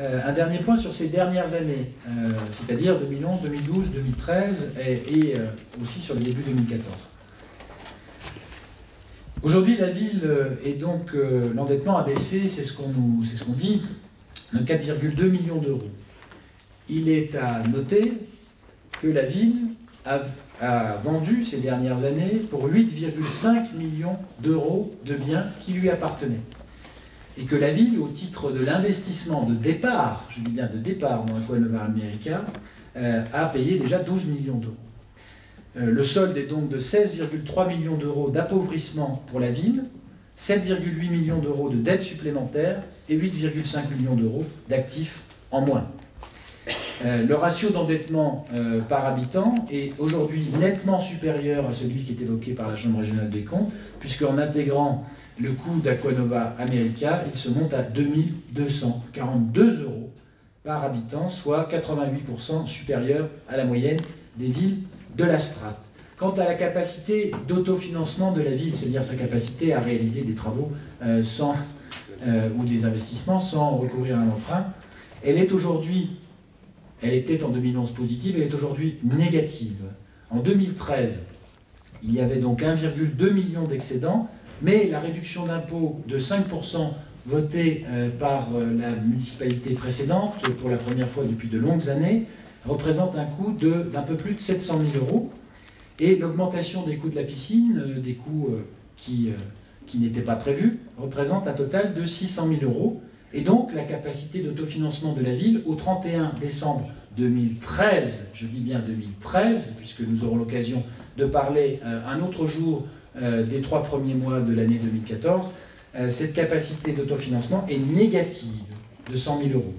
Euh, un dernier point sur ces dernières années, euh, c'est-à-dire 2011, 2012, 2013 et, euh, aussi sur le début 2014. Aujourd'hui, la ville est donc l'endettement a baissé, c'est ce qu'on nous, ce dit, de 4,2 millions d'euros. Il est à noter que la ville a, a vendu ces dernières années pour 8,5 millions d'euros de biens qui lui appartenaient et que la ville, au titre de l'investissement de départ, je dis bien de départ dans Aquanova America, euh, a payé déjà 12 millions d'euros. Euh, le solde est donc de 16,3 millions d'euros d'appauvrissement pour la ville, 7,8 millions d'euros de dettes supplémentaires et 8,5 millions d'euros d'actifs en moins. Euh, le ratio d'endettement par habitant est aujourd'hui nettement supérieur à celui qui est évoqué par la Chambre régionale des comptes, puisqu'en intégrant le coût d'Aquanova America, il se monte à 2242 euros par habitant, soit 88% supérieur à la moyenne des villes de la strate. Quant à la capacité d'autofinancement de la ville, c'est-à-dire sa capacité à réaliser des travaux euh, sans, euh, ou des investissements sans recourir à un emprunt, elle est aujourd'hui, elle était en 2011 positive, elle est aujourd'hui négative. En 2013, il y avait donc 1,2 million d'excédents, mais la réduction d'impôt de 5% votée euh, par euh, la municipalité précédente pour la première fois depuis de longues années représente un coût d'un peu plus de 700 000 euros. Et l'augmentation des coûts de la piscine, euh, des coûts qui, qui n'étaient pas prévus, représente un total de 600 000 euros. Et donc la capacité d'autofinancement de la ville au 31 décembre 2013, je dis bien 2013, puisque nous aurons l'occasion de parler un autre jour euh, des trois premiers mois de l'année 2014, euh, cette capacité d'autofinancement est négative de 100 000 euros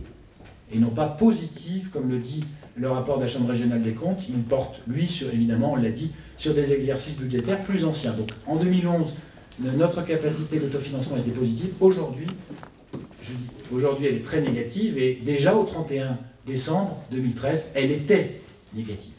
et non pas positive, comme le dit le rapport de la Chambre régionale des comptes. Il porte, lui, sur, évidemment, on l'a dit, sur des exercices budgétaires plus anciens. Donc en 2011, notre capacité d'autofinancement était positive. Aujourd'hui, aujourd'hui, elle est très négative et déjà au 31 décembre 2013, elle était négative.